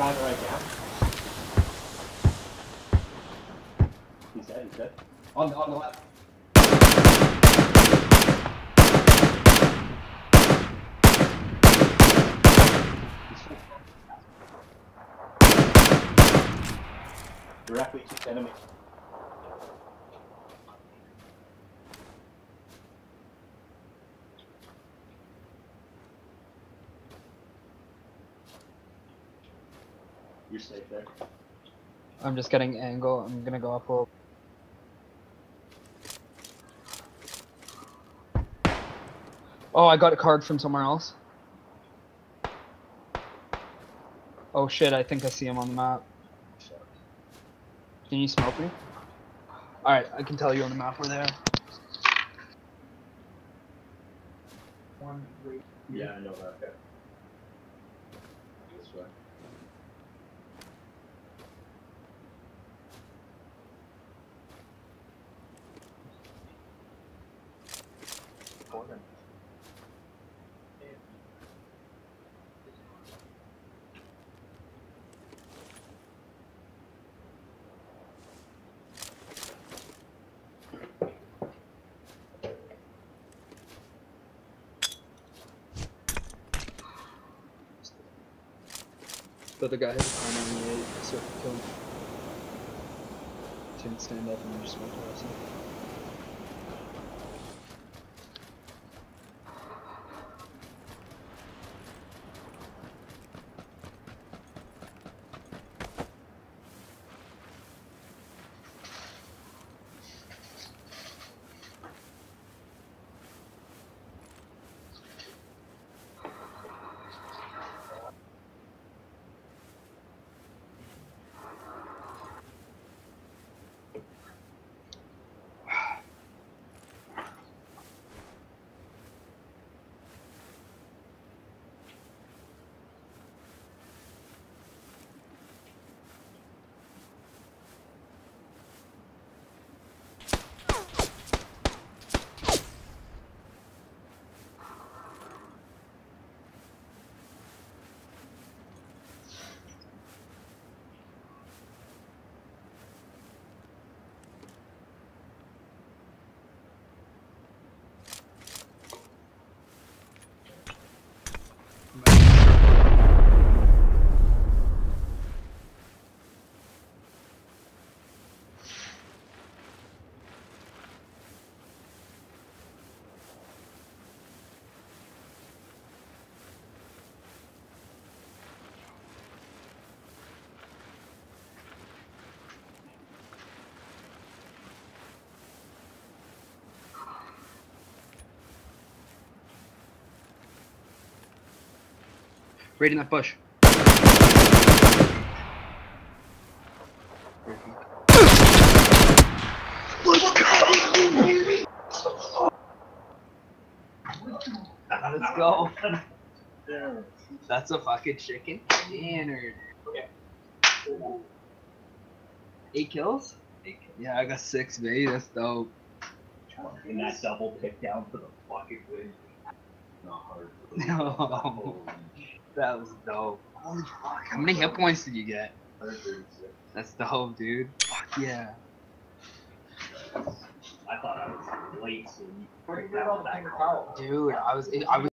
guy right now. He's dead, he's dead. On, on the left. Directly to enemy. You're safe there. I'm just getting angle. I'm gonna go up a little. Oh, I got a card from somewhere else. Oh shit, I think I see him on the map. Can you smoke me? Alright, I can tell you on the map we're there. One, three. Yeah, I know that. Okay. This way. The guy has a the eight, so if you kill him. Didn't stand up and just went to us. Right in that bush. Let's go. That's a fucking chicken dinner. Okay. Eight kills? Yeah, I got six, baby. That's dope. And that double pick down for the fucking win. Not hard. No. That was dope. Holy fuck. How many hit points did you get? 136. That's dope, dude. Fuck yeah. I thought I was late, so you break down that. Dude, I was I was